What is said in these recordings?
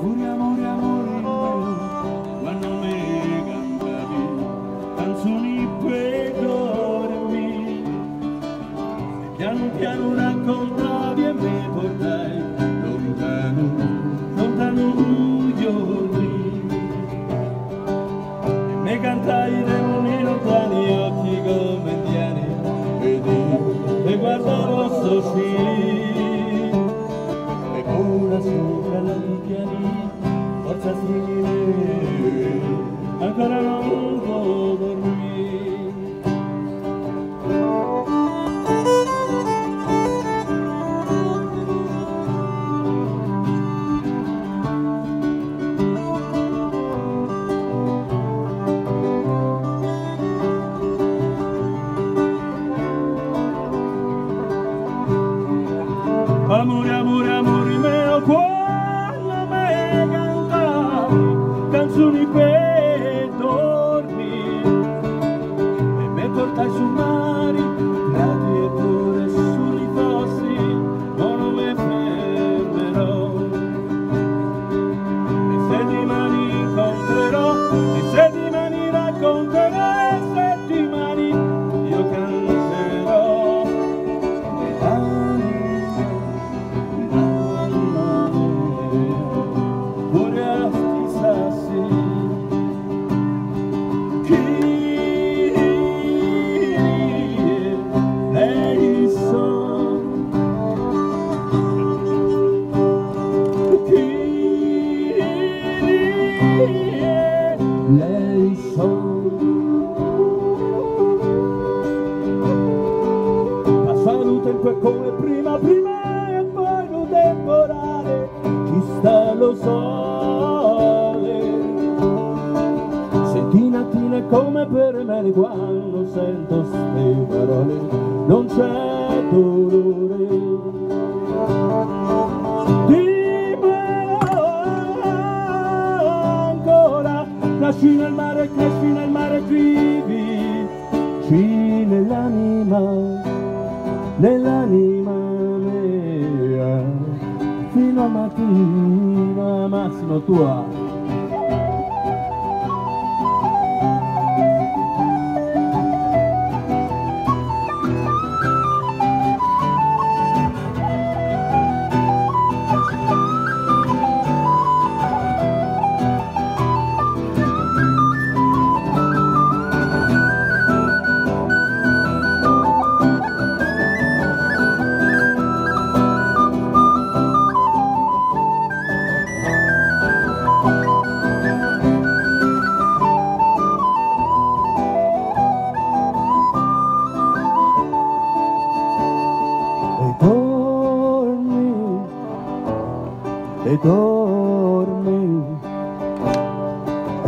Amore, amore, amore mio, quando mi cantavi canzoni per dormire, piano piano raccontavi e mi portai lontano, lontano Amor ci sta lo sole. Settina è come per me quando sento ste parole non c'è dolore. Dimmelo ancora nasci nel mare, cresci nel mare, vivi ci nell'anima nell'anima fino a mattina Massimo tua e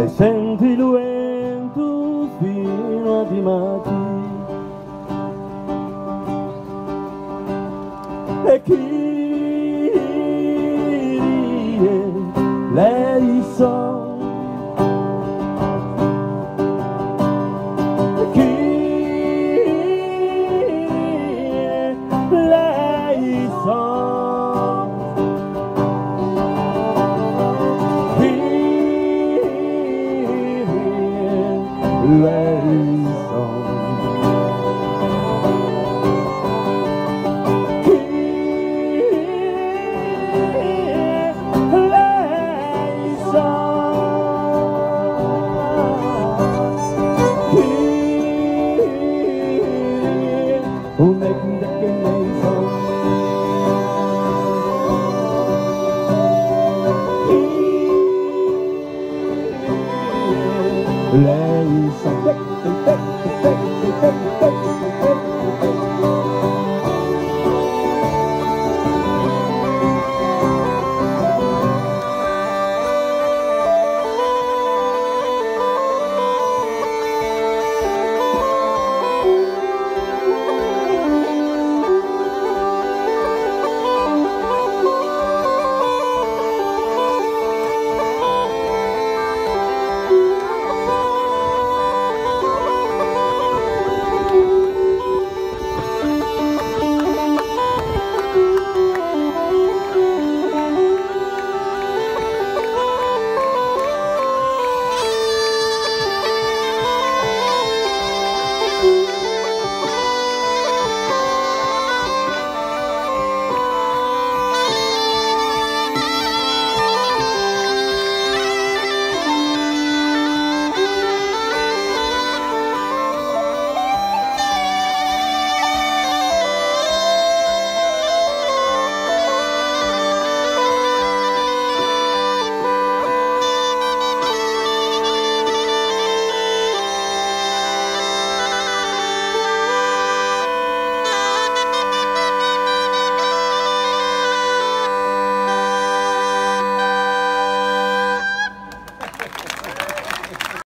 e senti il vento fino a dimati e chi lei so ready.